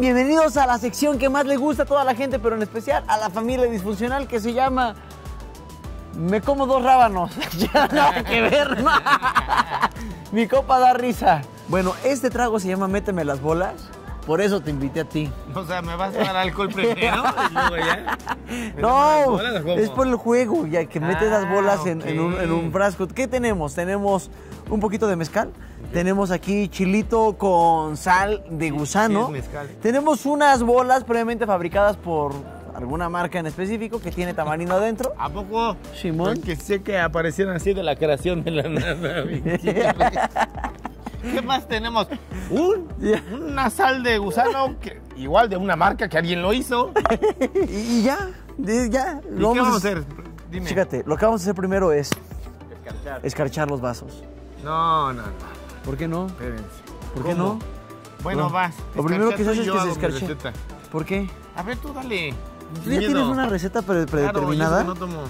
Bienvenidos a la sección que más le gusta a toda la gente, pero en especial a la familia disfuncional que se llama Me como dos rábanos. ya nada que ver. Mi copa da risa. Bueno, este trago se llama Méteme las bolas. Por eso te invité a ti. O sea, ¿me vas a dar alcohol primero y luego ya? ¿Me tomo las No, bolas es por el juego, ya que metes las Ah, bolas en, en un, en un ok. frasco. ¿Qué tenemos? Tenemos un poquito de mezcal. Tenemos aquí chilito con sal de gusano. Sí, es mezcal. Tenemos unas bolas previamente fabricadas por alguna marca en específico que tiene tamarindo adentro. ¿A poco? Simón. Porque sé que aparecieron así de la creación de la nada. ¿Qué más tenemos? Un, una sal de gusano, que, igual de una marca que alguien lo hizo. Y, ya, ya. ¿Y lo qué vamos a hacer? Dime. Fíjate, lo que vamos a hacer primero es Descartar. escarchar los vasos. No, no, no. ¿Por qué no? Espérense. ¿Por qué ¿Cómo? no? Bueno, No. vas. Lo primero que se hace Escarchar es que se escarche. ¿Por qué? A ver, tú dale. ¿Tú ya miedo. tienes una receta pre- Claro, predeterminada? yo que no tomo.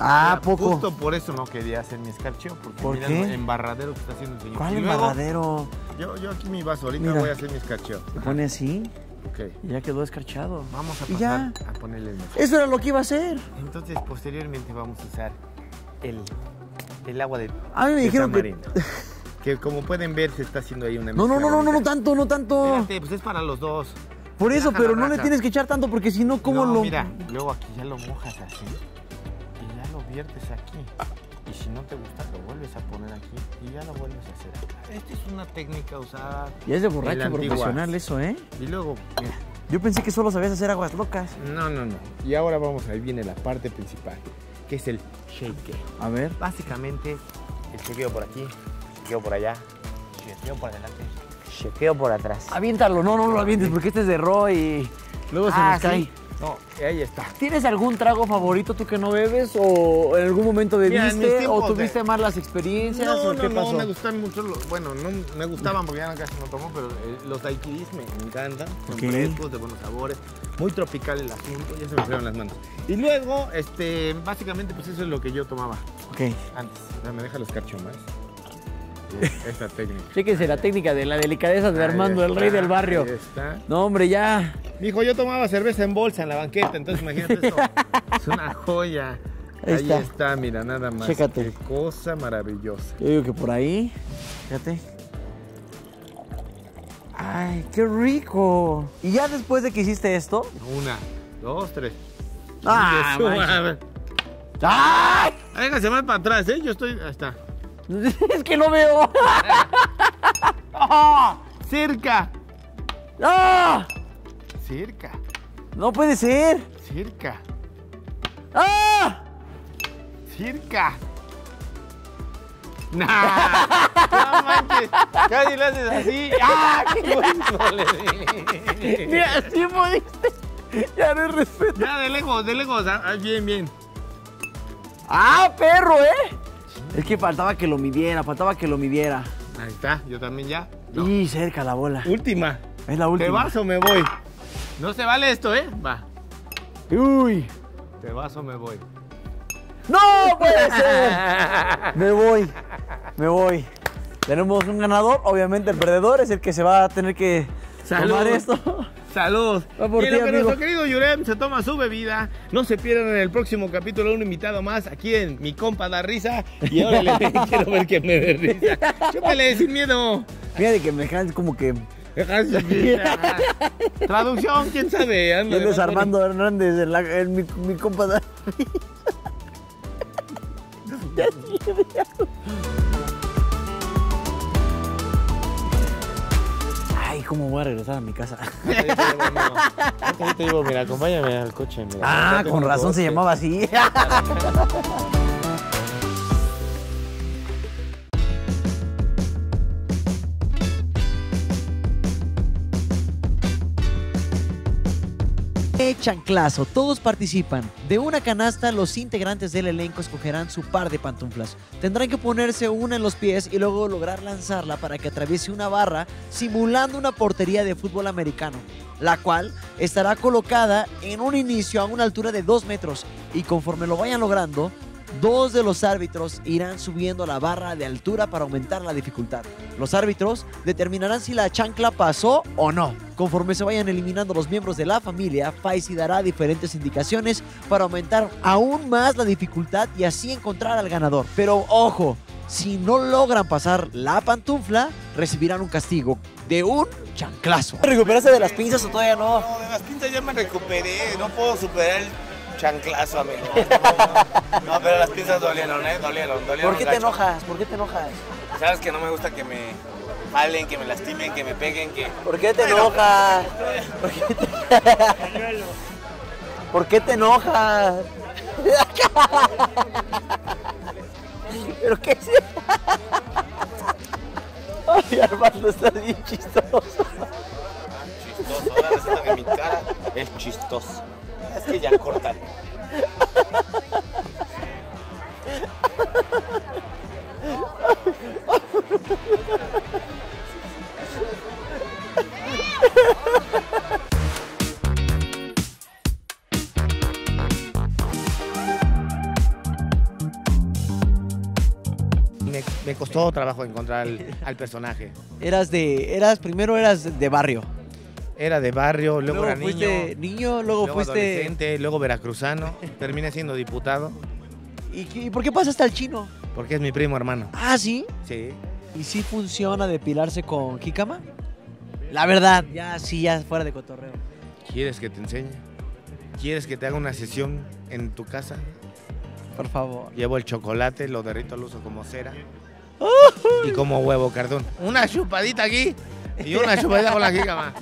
Ah, Mira, poco. Justo por eso no quería hacer mi escarcheo, porque ¿Por mira qué? el embarradero que está haciendo el señor. ¿Cuál Y luego, embarradero? Yo, yo aquí mi vaso, ahorita Mira. voy a hacer mi escarcheo. Se pone así Ok. y ya quedó escarchado. Vamos a Y pasar ya. a ponerle el mezcal. Eso era lo que iba a hacer. Entonces, posteriormente vamos a usar el, el agua de, A mí me de dijeron que... tamarindo. Que como pueden ver, se está haciendo ahí una No, no, no, no, no, no bonita. tanto, no tanto. Espérate, pues es para los dos. Por eso, pero no le raja. tienes que echar tanto porque si no, ¿cómo no, lo...? mira, luego aquí ya lo mojas así. Y aquí. Y si no te gusta, lo vuelves a poner aquí. Y ya lo vuelves a hacer acá. Esta es una técnica usada. Ya es de borracho profesional eso, ¿eh? Y luego, mira, Yo pensé que solo sabías hacer aguas locas. No, no, no. Y ahora vamos, ahí viene la parte principal, que es el shake. A ver. Básicamente, el chequeo por aquí, chequeo por allá, chequeo por adelante, chequeo por atrás. Aviéntalo, no, no lo avientes porque este es de Roy y luego se Ah, nos cae. sí. No, ahí está. ¿Tienes algún trago favorito tú que no bebes o en algún momento bebiste o tiempos de- tuviste más las experiencias No, o no, qué no, pasó? me gustan mucho los, bueno, no me gustaban porque ya casi no tomo, pero eh, los daiquiris me encantan, son frescos, de buenos sabores, muy tropical el asunto, ya se me fueron las manos. Y luego, este, básicamente, pues eso es lo que yo tomaba Ok. antes. Me deja los cachomas. Esta técnica. Chéquense la técnica de la delicadeza de Ahí Armando, el rey del barrio. ahí está. No, hombre, ya. Mijo, yo tomaba cerveza en bolsa en la banqueta, entonces imagínate esto. es una joya. Ahí Ahí, está. está. mira, nada más. Chécate. Qué cosa maravillosa. Yo digo que por ahí. Fíjate. Ay, qué rico. Y ya después de que hiciste esto. Una, dos, tres. Ah. ¡Ay! Véngase más para atrás, ¿eh? Yo estoy. Ahí está. Es que no veo. ¡Ah! ¡Cerca! ¡Ah! ¡Cerca! No puede ser. ¡Cerca! ¡Ah! ¡Cerca! ¡Nah! ¡No manches! Casi lo haces así. ¡Ah! ¡Qué bueno le di! Mira, así pudiste. Ya no hay respeto. Ya, de lejos, de lejos. ah, ah, Bien, bien. ¡Ah, perro, eh! Es que faltaba que lo midiera, faltaba que lo midiera. Ahí está, yo también ya. No. Y cerca la bola. Última. Es la ¿Te última. vas o me voy? No se vale esto, ¿eh? Va. Uy. ¿Te vas o me voy? ¡No puede ser! Me voy. Me voy. Tenemos un ganador. Obviamente el perdedor es el que se va a tener que Salud. tomar esto. Salud. Va por y en lo que amigo. nuestro querido Yurem se toma su bebida. No se pierdan en el próximo capítulo un invitado más aquí en Mi Compa Da Risa. Y ahora le quiero ver que me dé risa. Chúpale sin miedo. Fíjate que me dejan como que. Traducción, quién sabe. Ándale, Él es Armando Hernández, en la- en mi, mi compa. da- tiene, ya. ¿cómo voy a regresar a mi casa? Te amigo. Ahí te llevo, mira, acompáñame al coche. Mira. Ah, con razón se llamaba así. Chanclazo, todos participan. De una canasta, los integrantes del elenco escogerán su par de pantuflas. Tendrán que ponerse una en los pies y luego lograr lanzarla para que atraviese una barra simulando una portería de fútbol americano, la cual estará colocada en un inicio a una altura de 2 metros y conforme lo vayan logrando, dos de los árbitros irán subiendo la barra de altura para aumentar la dificultad. Los árbitros determinarán si la chancla pasó o no. Conforme se vayan eliminando los miembros de la familia, Faisy dará diferentes indicaciones para aumentar aún más la dificultad y así encontrar al ganador. Pero ojo, si no logran pasar la pantufla, recibirán un castigo de un chanclazo. ¿Recuperaste de las pinzas o todavía no? No, de las pinzas ya me recuperé. No puedo superar el chanclazo, amigo. No, pero las pinzas dolieron, ¿eh? Dolieron, dolieron. ¿Por qué te gacho. enojas? ¿Por qué te enojas? Sabes que no me gusta que me jalen, que me lastimen, que me peguen, que... ¿Por qué te enojas? ¿Por qué te, ¿Por qué te enojas? ¿Pero qué es? Ay, Armando, estás bien chistoso. Chistoso, ahora resulta que mi cara es chistoso. Es que ya cortan. Me, me costó trabajo encontrar al, al personaje. Eras de, eras, primero eras de barrio. Era de barrio, luego, era niño, fuiste niño, luego, luego fuiste... adolescente, luego veracruzano, terminé siendo diputado, ¿Y, qué- y por qué pasaste al chino? porque es mi primo hermano. Ah, ¿sí? Sí. ¿Y sí funciona depilarse con jícama? La verdad, ya sí, ya fuera de cotorreo. ¿Quieres que te enseñe? ¿Quieres que te haga una sesión en tu casa? Por favor. Llevo el chocolate, lo derrito al uso como cera y como huevo cardón. Una chupadita aquí y una chupadita con la jícama.